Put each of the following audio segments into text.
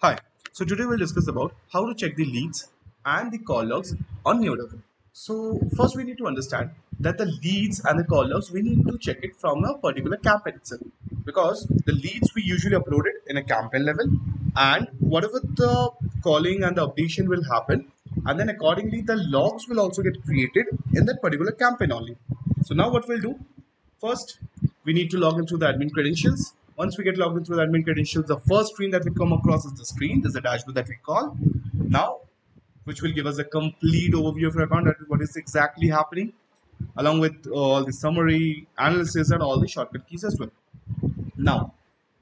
Hi, so today we'll discuss about how to check the leads and the call logs on NeoDove. So first we need to understand that the leads and the call logs we need to check it from a particular campaign itself because the leads we usually upload it in a campaign level and whatever the calling and the updation will happen and then accordingly the logs will also get created in that particular campaign only. So now what we'll do first we need to log into the admin credentials once we get logged into the admin credentials, the first screen that we come across is the screen. There's the dashboard that we call now, which will give us a complete overview of your account, and what is exactly happening, along with uh, all the summary, analysis, and all the shortcut keys as well. Now,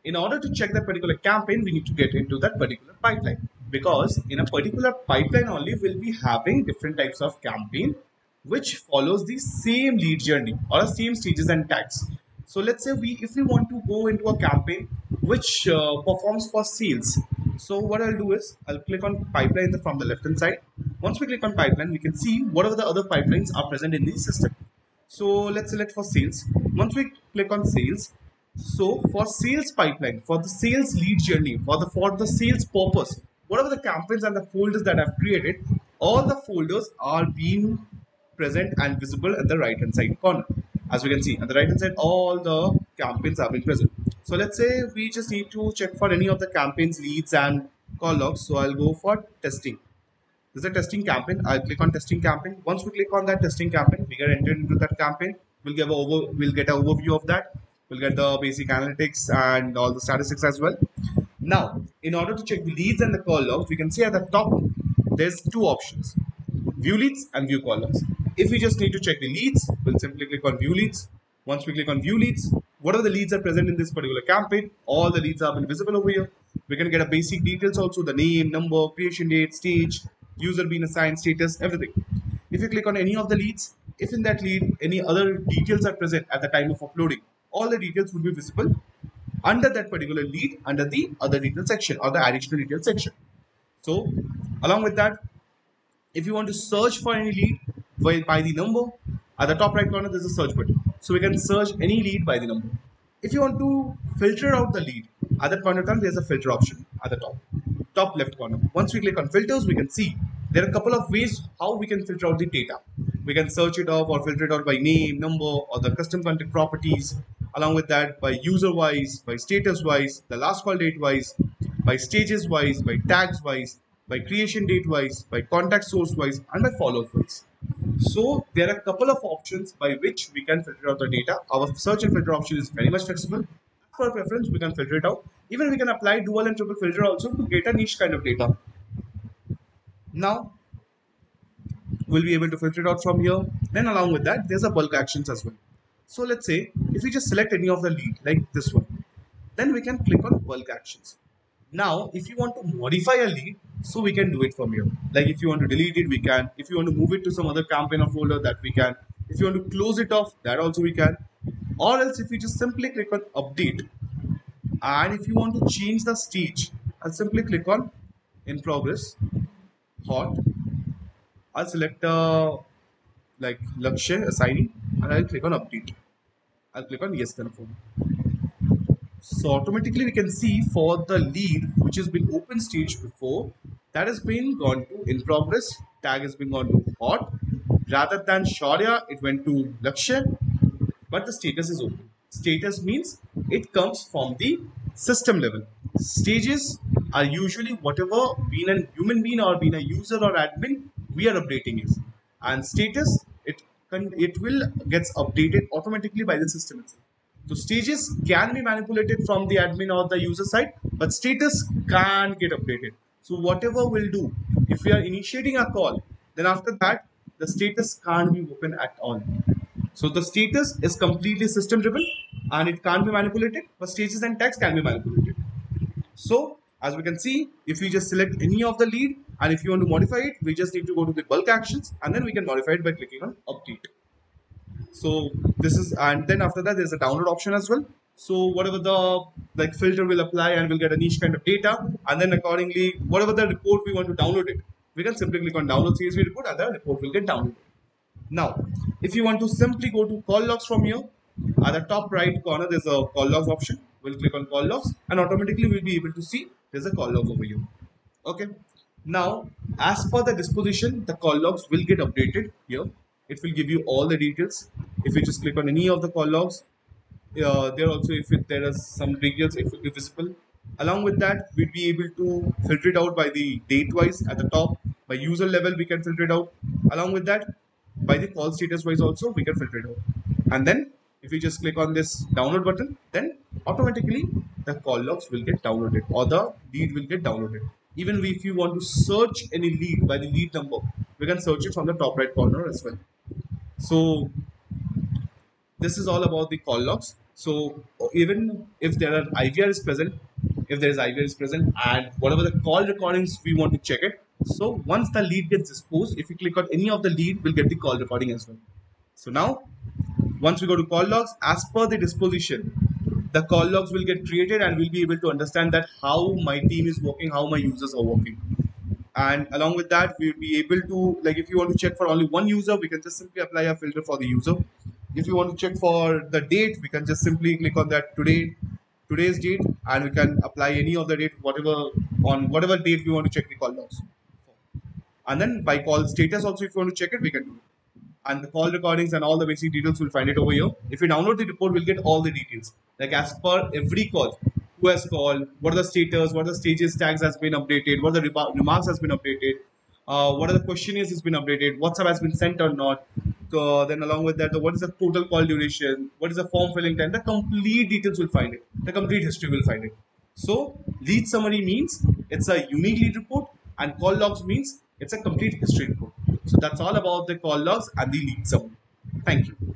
in order to check that particular campaign, we need to get into that particular pipeline because in a particular pipeline only, we'll be having different types of campaign which follows the same lead journey or the same stages and tags. So let's say we, if we want to go into a campaign which uh, performs for sales. So what I'll do is I'll click on pipeline from the left hand side. Once we click on pipeline, we can see whatever the other pipelines are present in the system. So let's select for sales. Once we click on sales, so for sales pipeline, for the sales lead journey, for the for the sales purpose, whatever the campaigns and the folders that I've created, all the folders are being present and visible at the right hand side corner as we can see on the right hand side all the campaigns have been present. So let's say we just need to check for any of the campaigns leads and call logs. So i'll go for testing. This is a testing campaign. I'll click on testing campaign. Once we click on that testing campaign we get entered into that campaign. We'll give over we'll get an overview of that. We'll get the basic analytics and all the statistics as well. Now in order to check the leads and the call logs we can see at the top there's two options. View leads and view call logs if we just need to check the leads, we'll simply click on view leads. Once we click on view leads, whatever the leads are present in this particular campaign, all the leads have been visible over here. We can get a basic details also, the name, number, creation date, stage, user being assigned, status, everything. If you click on any of the leads, if in that lead any other details are present at the time of uploading, all the details will be visible under that particular lead under the other detail section or the additional detail section. So along with that, if you want to search for any lead, by, the number. At the top right corner, there's a search button. So we can search any lead by the number. If you want to filter out the lead, at that point of time, there's a filter option at the top, top left corner. Once we click on filters, we can see there are a couple of ways how we can filter out the data. We can search it off or filter it out by name, number, or the custom content properties. Along with that, by user wise, by status wise, the last call date wise, by stages wise, by tags wise, by creation date wise, by contact source wise, and by follow up wise. So there are a couple of options by which we can filter out the data. Our search and filter option is very much flexible. For preference, we can filter it out. Even we can apply dual and triple filter also to get a niche kind of data. Now, we'll be able to filter it out from here. Then along with that, there's a bulk actions as well. So let's say if we just select any of the lead like this one, then we can click on bulk actions. Now, if you want to modify a lead, so we can do it from here. Like if you want to delete it, we can. If you want to move it to some other campaign or folder, that we can. If you want to close it off, that also we can. Or else if you just simply click on update, and if you want to change the stage, I'll simply click on in progress, hot. I'll select uh, like Lakshya assigning, and I'll click on update. I'll click on yes confirm. So automatically we can see for the lead which has been open stage before that has been gone to in progress tag has been gone to hot rather than Shaurya it went to Lakshya but the status is open. Status means it comes from the system level. Stages are usually whatever being a human being or being a user or admin we are updating is and status it can it will gets updated automatically by the system itself. So stages can be manipulated from the admin or the user side, but status can't get updated. So whatever we'll do, if we are initiating a call, then after that, the status can't be open at all. So the status is completely system driven and it can't be manipulated, but stages and tags can be manipulated. So as we can see, if we just select any of the lead and if you want to modify it, we just need to go to the bulk actions and then we can modify it by clicking on update so this is and then after that there's a download option as well so whatever the like filter will apply and we'll get a niche kind of data and then accordingly whatever the report we want to download it we can simply click on download csv report and the report will get downloaded. Now if you want to simply go to call logs from here at the top right corner there's a call logs option. We'll click on call logs and automatically we'll be able to see there's a call log over here. Okay. Now as per the disposition the call logs will get updated here. It will give you all the details. If you just click on any of the call logs uh, there also if it, there are some details be visible. Along with that we'll be able to filter it out by the date wise at the top. By user level we can filter it out. Along with that by the call status wise also we can filter it out. And then if you just click on this download button then automatically the call logs will get downloaded or the lead will get downloaded. Even if you want to search any lead by the lead number we can search it from the top right corner as well. So this is all about the call logs so even if there are IVR is present if there is IVR is present and whatever the call recordings we want to check it so once the lead gets disposed if you click on any of the lead we'll get the call recording as well so now once we go to call logs, as per the disposition, the call logs will get created and we'll be able to understand that how my team is working, how my users are working. And along with that, we'll be able to, like if you want to check for only one user, we can just simply apply a filter for the user. If you want to check for the date, we can just simply click on that today, today's date, and we can apply any of the date, whatever on whatever date we want to check the call logs. And then by call status also, if you want to check it, we can do it and the call recordings and all the basic details will find it over here. If you download the report, we'll get all the details. Like as per every call, who has called, what are the status, what are the stages tags has been updated, what are the remarks has been updated, uh, what are the questionnaires has been updated, WhatsApp has been sent or not. So then along with that, the, what is the total call duration, what is the form filling time, the complete details will find it. The complete history will find it. So lead summary means it's a unique lead report and call logs means it's a complete history report. So that's all about the call logs and the lead summary. Thank you.